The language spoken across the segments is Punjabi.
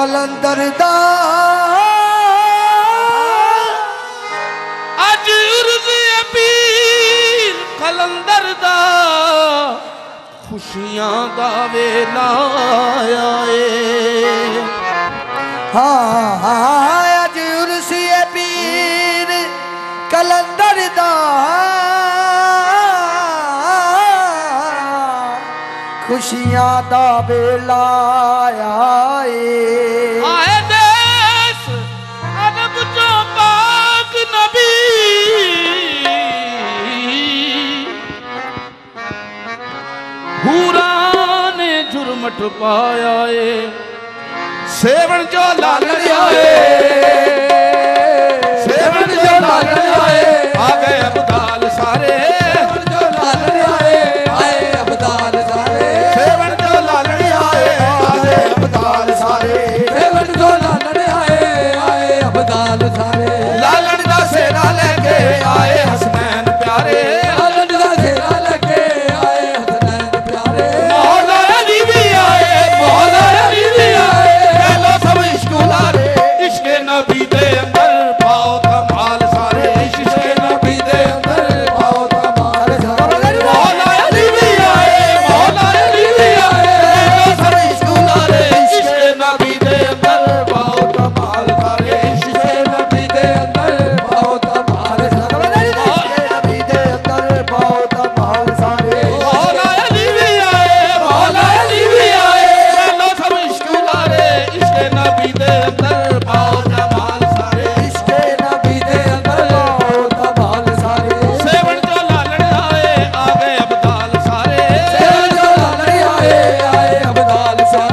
कलंदर अज उस पीर खुशियां का वेला आया न हा हा अज उर्सि पीर कलंधरदा ਖੁਸ਼ੀਆਂ ਦਾ ਵੇਲਾ ਆਏ। ਦੇਸ ਅਦਬ ਚੋਂ ਪਾਕ ਨਬੀ। ਹੂਰਾਂ ਨੇ ਜੁਰਮਟ ਪਾਇਆ ਏ ਸੇਵਣ ਜੋ ਲਾਲੜਿਆ ਏ। ਸੇਵਣ ਜੋ ਲਾਲੜਿਆ ਏ। ਆ ਗਏ ਅਬਦਾਲ।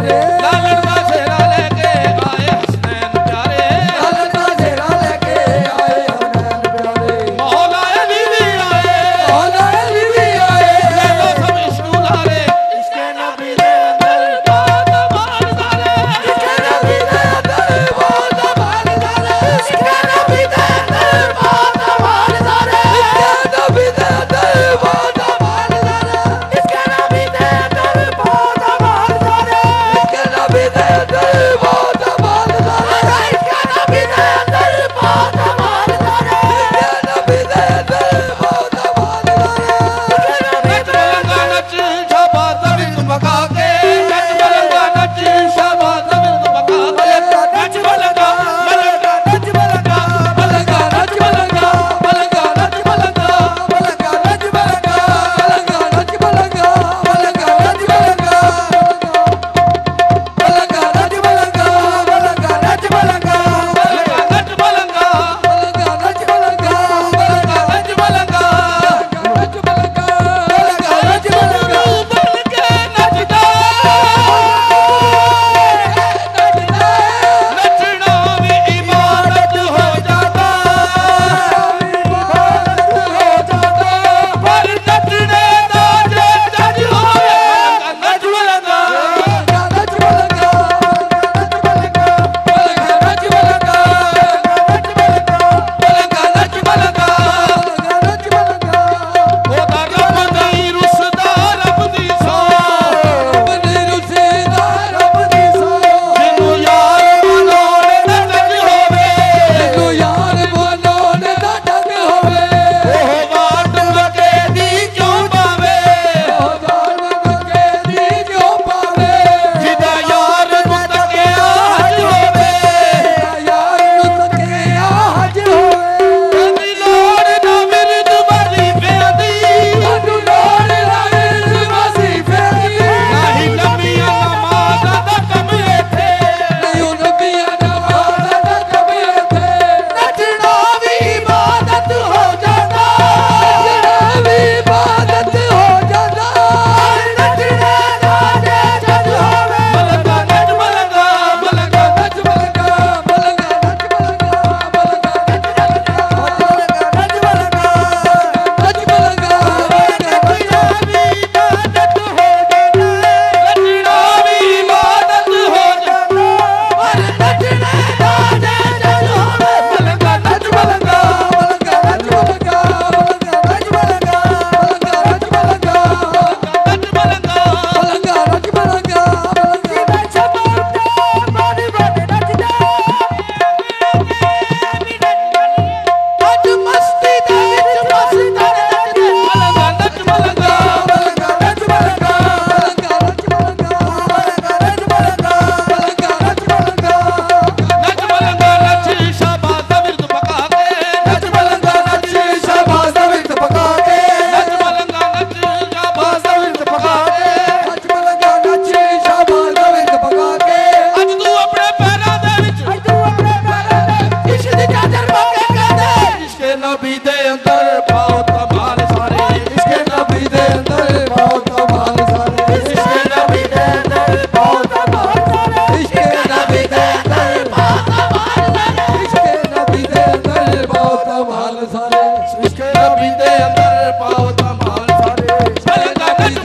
¡Eh!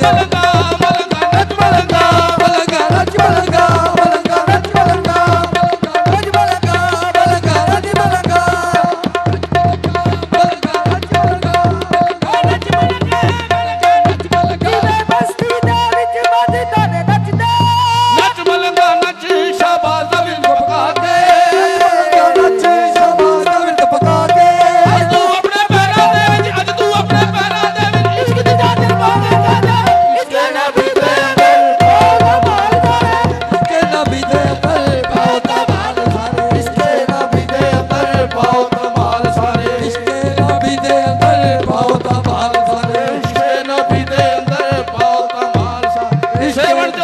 Canada. ಸೇವರ್ಜ